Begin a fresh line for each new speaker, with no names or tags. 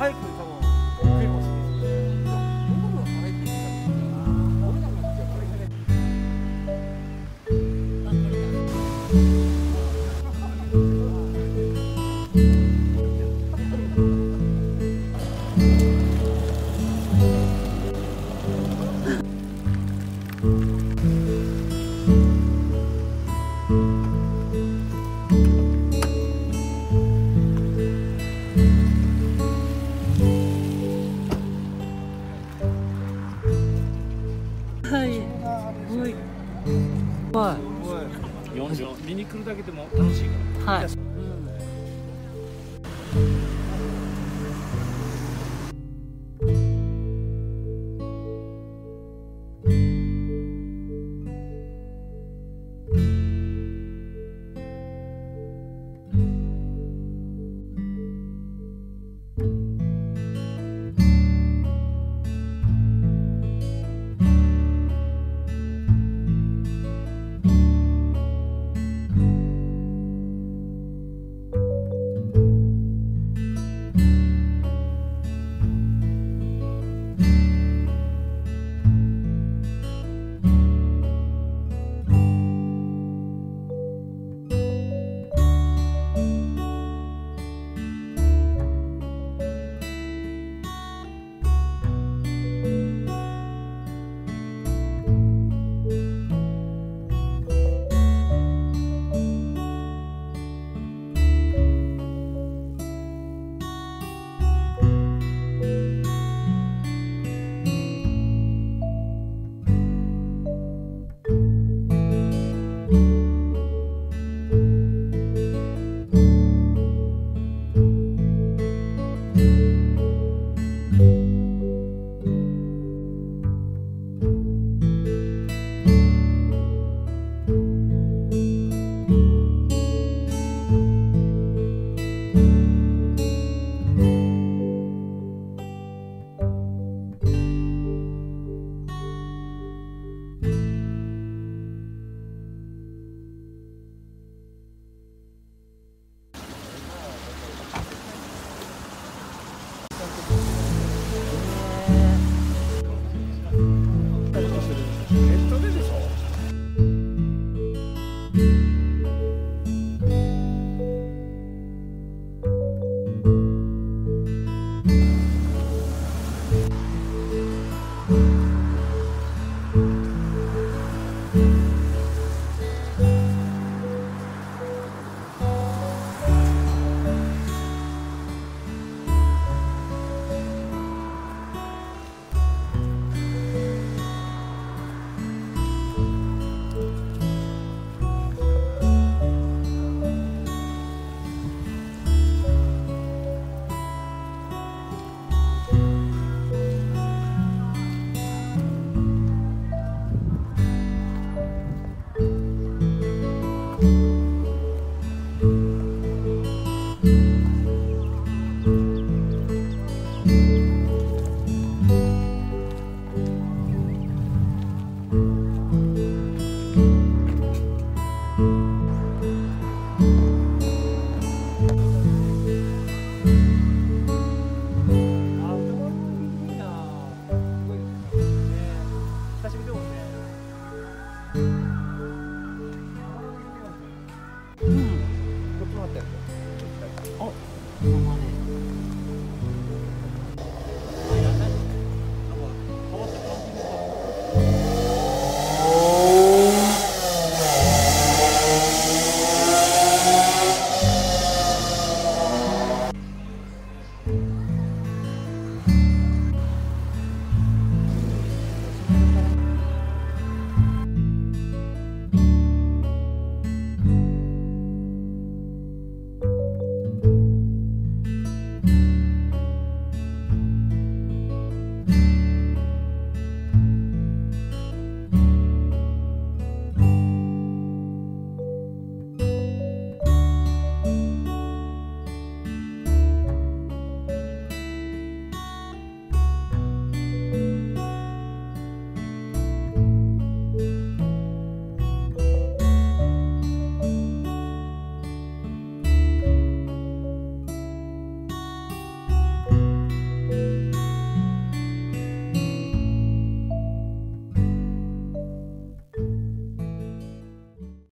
하이크 はい、見に来るだけでも楽しいから、
はい、うん。